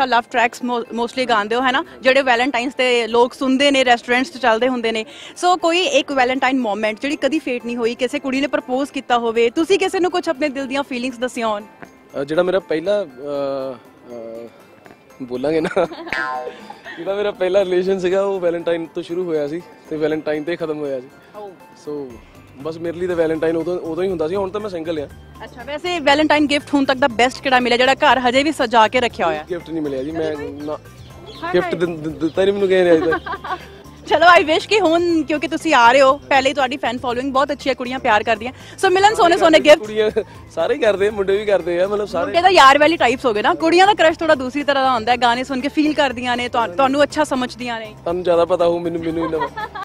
ਲਵ tracks mostly ਗਾਉਂਦੇ ਹੋ, ਹੈ ਨਾ? ਜਿਹੜੇ ਵੈਲੈਂਟਾਈਨਸ ਤੇ ਲੋਕ ਸੁਣਦੇ ਨੇ ਰੈਸਟੋਰੈਂਟਸ 'ਚ ਚੱਲਦੇ ਹੁੰਦੇ ਨੇ। ਸੋ ਕੋਈ ਇੱਕ ਵੈਲੈਂਟਾਈਨ ਮੂਮੈਂਟ ਜਿਹੜੀ ਕਦੀ ਫੇਟ ਨਹੀਂ ਹੋਈ, ਕਿਸੇ ਕੁੜੀ ਨੇ ਪ੍ਰਪੋਜ਼ ਕੀਤਾ ਹੋਵੇ, ਤੁਸੀਂ ਕਿਸੇ ਨੂੰ ਕੁਝ ਆਪਣੇ ਦਿਲ ਦੀਆਂ ਫੀਲਿੰਗਸ ਦੱਸੀਆਂ ਜਿਹੜਾ ਮੇਰਾ ਪਹਿਲਾ ਬੋਲਾਂਗੇ ਨਾ। ਜਿਹੜਾ ਮੇਰਾ ਪਹਿਲਾ ਰਿਲੇਸ਼ਨ ਸੀਗਾ ਉਹ ਵੈਲੈਂਟਾਈਨ ਤੋਂ ਸ਼ੁਰੂ ਹੋਇਆ ਸੀ ਤੇ ਵੈਲੈਂਟਾਈਨ ਤੇ ਖਤਮ ਹੋਇਆ ਸੀ। ਸੋ ਬਸ ਮੇਰੇ ਲਈ ਤਾਂ ਵੈਲੈਂਟਾਈਨ ਉਦੋਂ ਉਦੋਂ ਹੀ ਹੁੰਦਾ ਸੀ ਹੁਣ ਤਾਂ ਮੈਂ ਸਿੰਗਲ ਆ ਅੱਛਾ ਵੈਸੇ ਵੈਲੈਂਟਾਈਨ ਗਿਫਟ ਹੁਣ ਤੱਕ ਦਾ ਬੈਸਟ ਕਿਹੜਾ ਮਿਲਿਆ ਜਿਹੜਾ ਘਰ ਹਜੇ ਵੀ ਸਜਾ ਕੇ ਰੱਖਿਆ ਹੋਇਆ? ਗਿਫਟ ਨਹੀਂ ਮਿਲਿਆ ਜੀ ਮੈਂ ਗਿਫਟ ਦਿੱਤਾ ਨਹੀਂ ਮੈਨੂੰ ਕਿਸੇ ਨੇ ਅਜੇ ਤੱਕ। ਚਲੋ ਆਈ ਵਿਸ਼ ਕਿ ਹੁਣ ਕਿਉਂਕਿ ਤੁਸੀਂ ਆ ਰਹੇ ਹੋ ਪਹਿਲੇ ਹੀ ਤੁਹਾਡੀ ਫੈਨ ਫੋਲੋਇੰਗ ਬਹੁਤ ਅੱਛੀ ਹੈ ਕੁੜੀਆਂ ਪਿਆਰ ਕਰਦੀਆਂ। ਸੋ ਮਿਲਨ ਸੋਨੇ ਸੋਨੇ ਗਿਫਟ ਕੁੜੀਆਂ ਸਾਰੇ ਹੀ ਕਰਦੇ ਆ, ਮੁੰਡੇ ਵੀ ਕਰਦੇ ਆ ਮਤਲਬ ਸਾਰੇ। ਮੁੰਡੇ ਯਾਰ ਵਾਲੀ ਟਾਈਪਸ ਹੋ ਗਏ ਨਾ। ਕੁੜੀਆਂ ਦਾ ਕ੍ਰਸ਼ ਥੋੜਾ ਦੂਸਰੀ ਤਰ੍ਹਾਂ ਦਾ ਹੁੰਦਾ ਹੈ ਗਾਣੇ ਸੁਣ ਕੇ ਫੀਲ ਕਰਦੀਆਂ ਨੇ ਤੁਹਾ- ਤੁਹਾਨੂੰ ਅੱਛਾ ਸਮਝਦੀਆਂ ਨੇ। ਤੁਹਾਨੂੰ ਜ਼ਿਆਦਾ ਪਤਾ ਹੋਊ ਮੈਨੂੰ ਮੈਨੂੰ ਇਹਨਾਂ